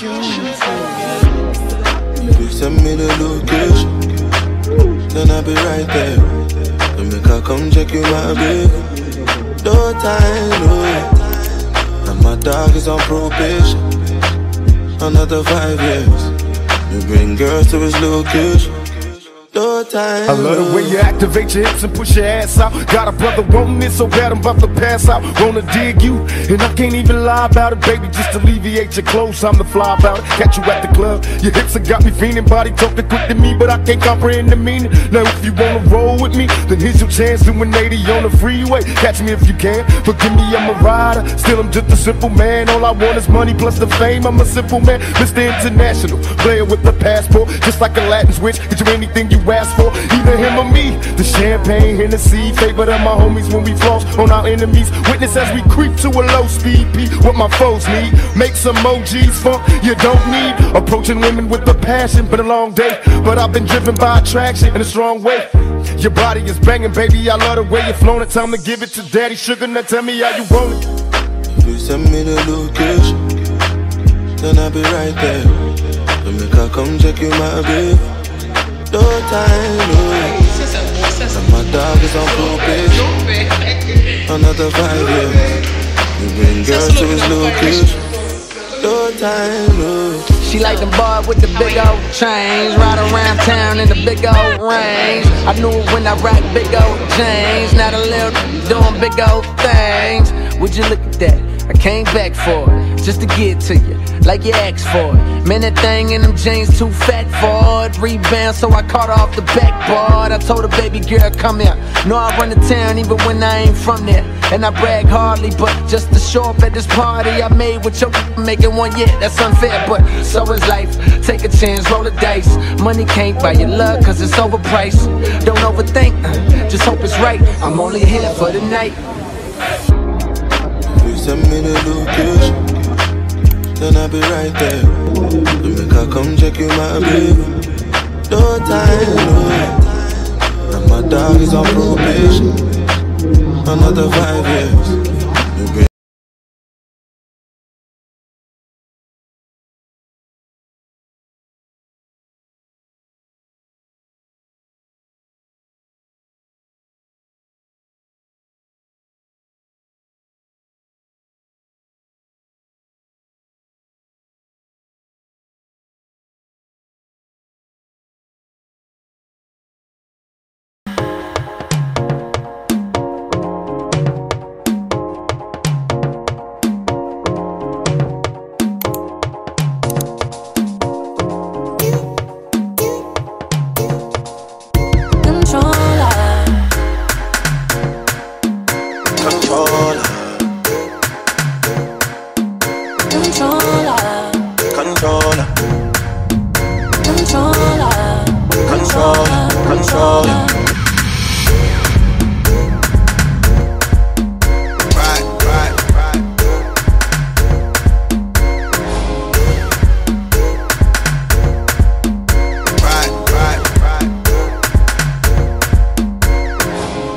You send me the location, then I'll be right there. Then make I come check you, my baby. No time, no. And my dog is on probation. Another five years. You bring girls to his location. No time. I love the way you activate your hips and push your ass out. Got a brother wanting it so bad I'm about to pass out. Wanna dig you, and I can't even lie about it, baby. Just alleviate your clothes, I'm the fly about it. Catch you at the club, your hips have got me feeling. Body talking quick to me, but I can't comprehend the meaning. Now if you wanna roll with me, then here's your chance doing 80 on the freeway. Catch me if you can. Forgive me, I'm a rider. Still, I'm just a simple man. All I want is money plus the fame. I'm a simple man, Mr. International, player with the passport, just like a Latin switch. Get you anything you ask for, either him or me. The champagne, Hennessy, favorite of my homies when we floss on our enemies. Witness as we creep to a low speed beat. What my foes need, make some emojis funk you don't need. Approaching women with a passion, been a long day, but I've been driven by attraction in a strong way. Your body is banging, baby. I love the way you're flowing. Time to give it to Daddy Sugar. Now tell me how you want it. You send me the location, then I'll be right there. Then make I come check you, my baby. No time, no. And my dog is on probation. Another five years. You bring girls to his location. No time, no. She like them boy with the big old chains. Ride around town in the big old range. I knew it when I rocked big old chains. Not a little doing big old things. Would you look at that? I came back for it, just to get to you, like you asked for it. Man, that thing in them jeans too fat for it. Rebound, so I caught her off the backboard. I told her, baby girl, come here. Know I run the town even when I ain't from there. And I brag hardly, but just to show up at this party I made with your making one, yeah, that's unfair. But so is life. Take a chance, roll the dice. Money can't buy your love, cause it's overpriced. Don't overthink, uh, just hope it's right. I'm only here for the night. Send me the location, then I'll be right there. Then make I come check you, my baby. No time, no. And my dog is on probation. Another five years.